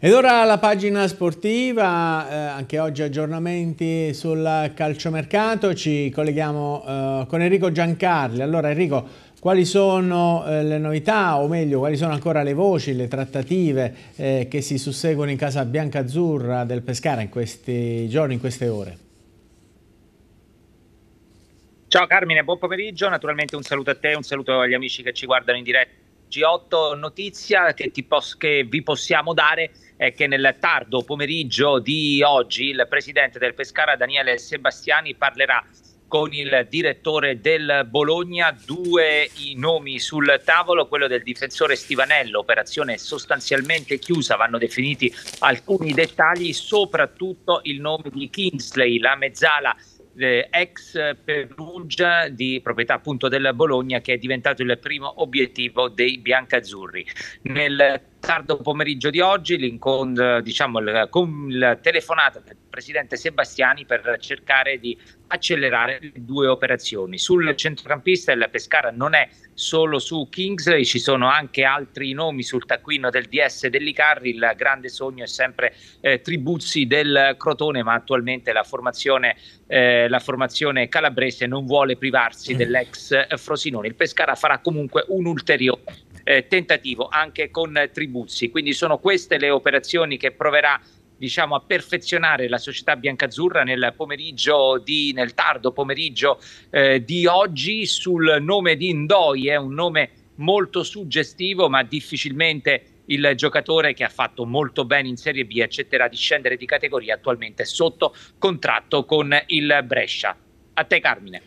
Ed ora la pagina sportiva, eh, anche oggi aggiornamenti sul calciomercato, ci colleghiamo eh, con Enrico Giancarli. Allora Enrico, quali sono eh, le novità o meglio quali sono ancora le voci, le trattative eh, che si susseguono in casa bianca-azzurra del Pescara in questi giorni, in queste ore? Ciao Carmine, buon pomeriggio, naturalmente un saluto a te, un saluto agli amici che ci guardano in diretta G8 notizia che, che, vi possiamo dare è che nel tardo pomeriggio di oggi il presidente del Pescara Daniele Sebastiani parlerà con il direttore del Bologna, due i nomi sul tavolo, quello del difensore Stivanello, operazione sostanzialmente chiusa, vanno definiti alcuni dettagli, soprattutto il nome di Kingsley, la mezzala eh, ex Perugia di proprietà appunto del Bologna che è diventato il primo obiettivo dei biancazzurri. Nel tardo pomeriggio di oggi diciamo, il, con la telefonata del presidente Sebastiani per cercare di accelerare le due operazioni. Sul centrocampista il Pescara non è solo su Kingsley, ci sono anche altri nomi sul taccuino del DS dell'Icarri, il grande sogno è sempre eh, Tribuzzi del Crotone, ma attualmente la formazione, eh, la formazione calabrese non vuole privarsi mm. dell'ex Frosinone. Il Pescara farà comunque un ulteriore eh, tentativo anche con Tribuzzi. Quindi sono queste le operazioni che proverà diciamo, a perfezionare la società biancazzurra nel pomeriggio di, nel tardo pomeriggio eh, di oggi sul nome di Indoi, è un nome molto suggestivo ma difficilmente il giocatore che ha fatto molto bene in Serie B accetterà di scendere di categoria attualmente sotto contratto con il Brescia. A te Carmine.